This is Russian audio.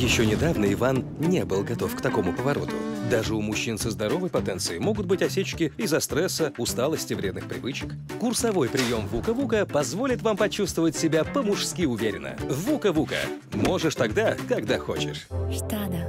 Еще недавно Иван не был готов к такому повороту. Даже у мужчин со здоровой потенцией могут быть осечки из-за стресса, усталости, вредных привычек. Курсовой прием Вука-Вука позволит вам почувствовать себя по-мужски уверенно. Вука-Вука. Можешь тогда, когда хочешь. Штада.